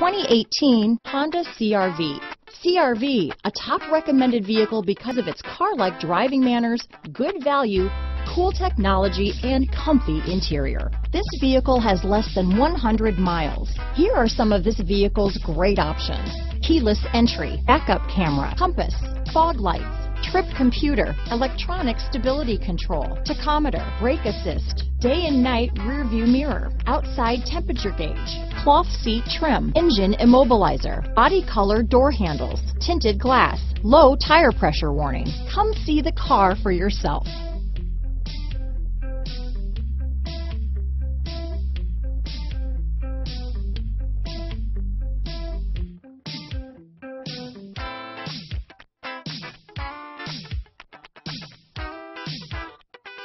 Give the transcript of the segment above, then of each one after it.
2018 Honda CRV. CRV, a top recommended vehicle because of its car-like driving manners, good value, cool technology, and comfy interior. This vehicle has less than 100 miles. Here are some of this vehicle's great options. Keyless entry, backup camera, compass, fog lights, trip computer, electronic stability control, tachometer, brake assist, day and night rear view mirror, outside temperature gauge, cloth seat trim, engine immobilizer, body color door handles, tinted glass, low tire pressure warning. Come see the car for yourself.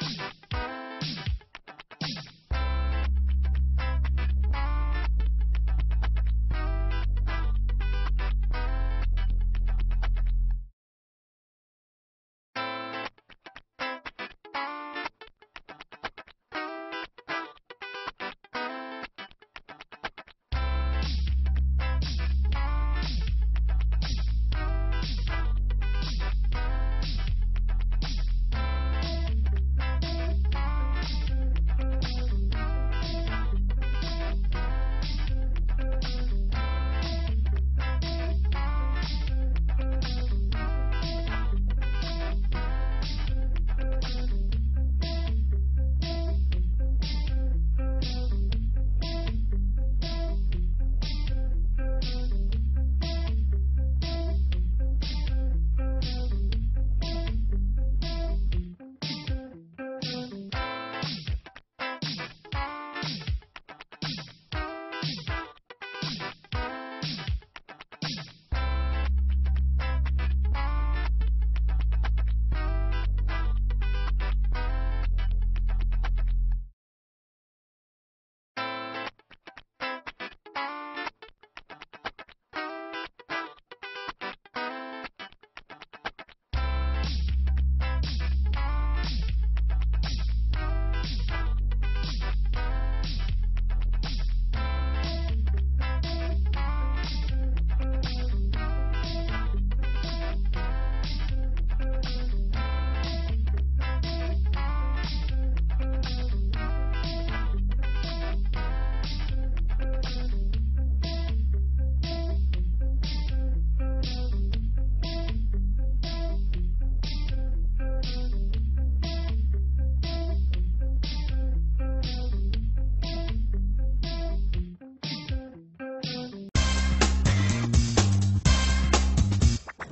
Thank you.